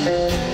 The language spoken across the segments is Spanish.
Música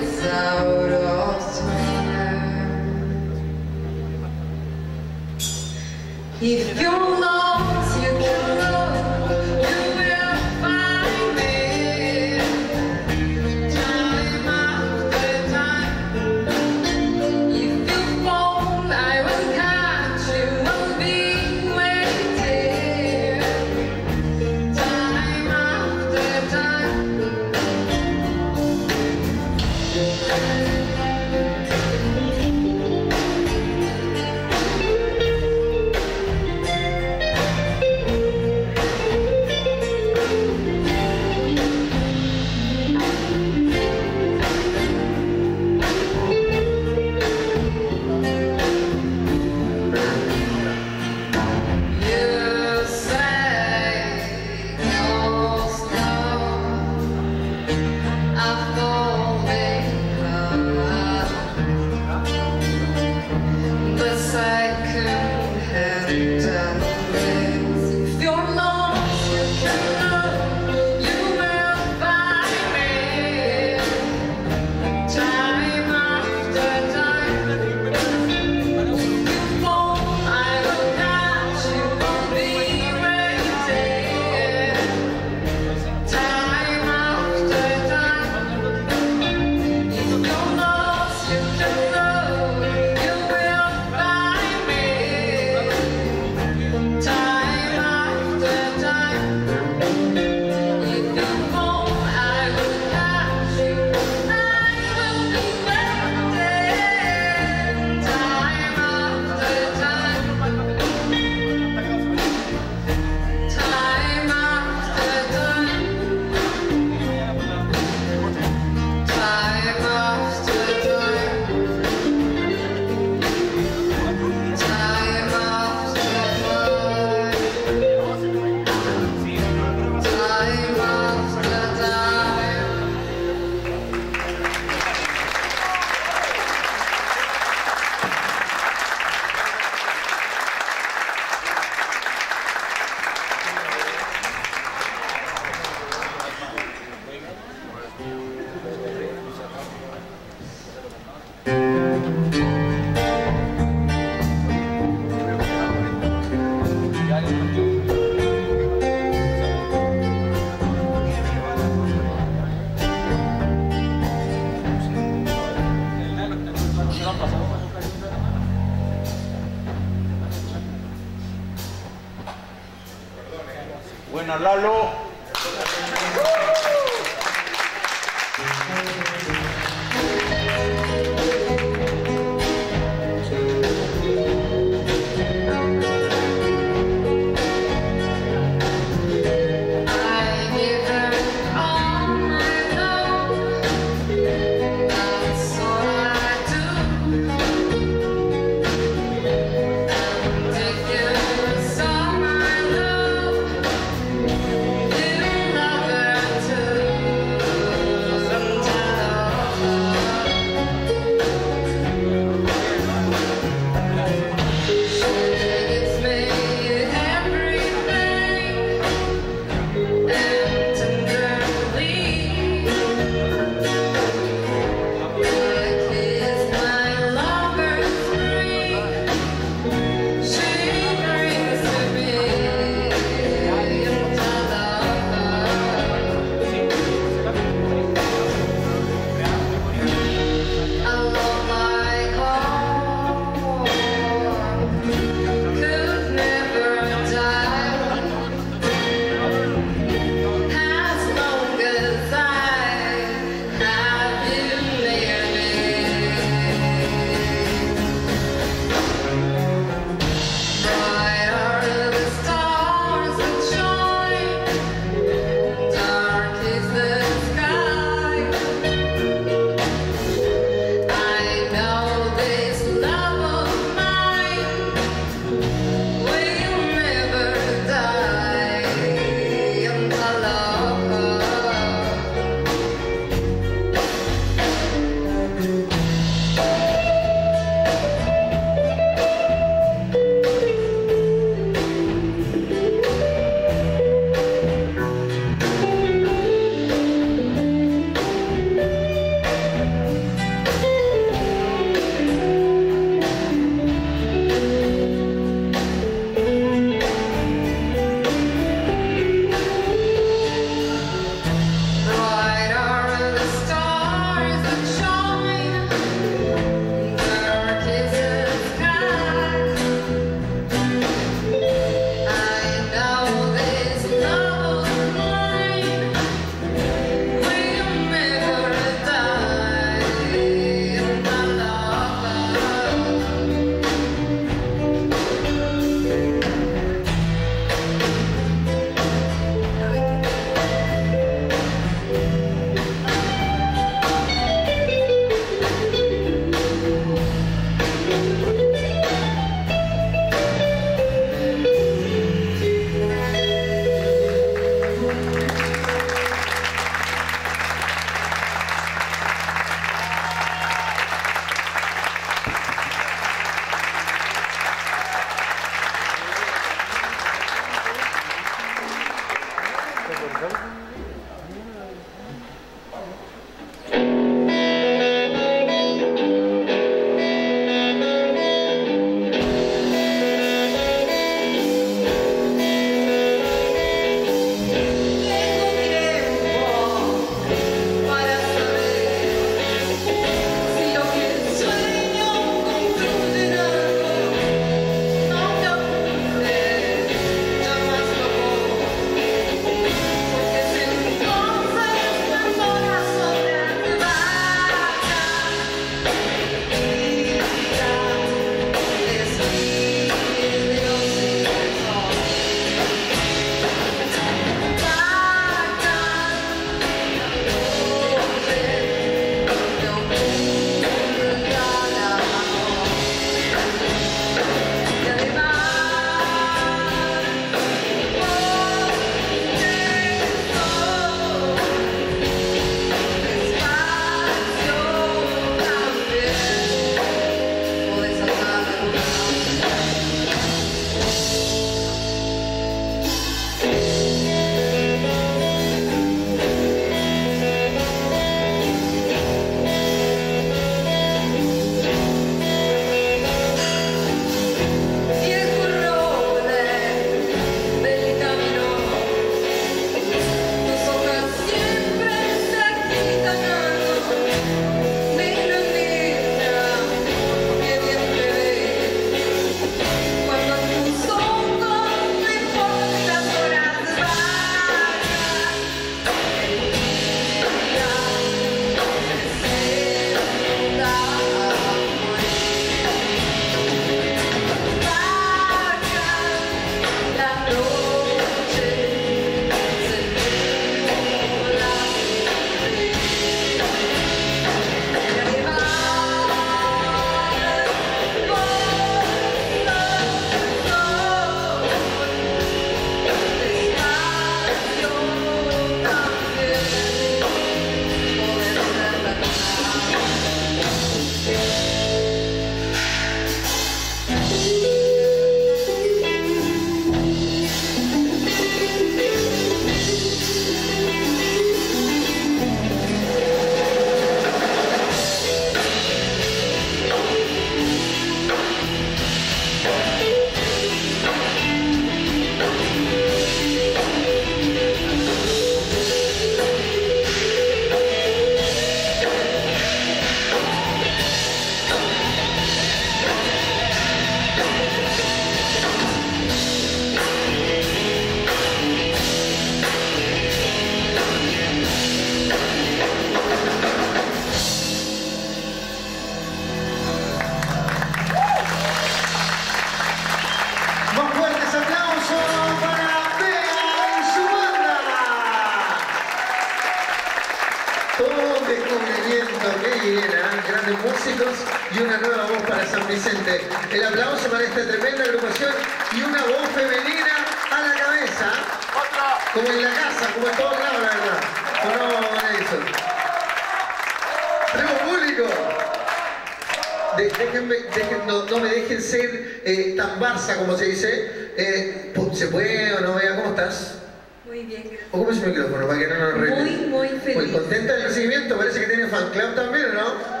pues contenta del recibimiento, parece que tiene fan club también, ¿no?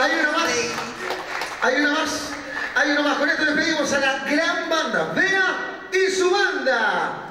Hay uno más, hay uno más, hay uno más. Con esto despedimos a la gran banda, Vea y su banda.